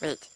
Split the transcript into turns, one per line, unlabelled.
Wait.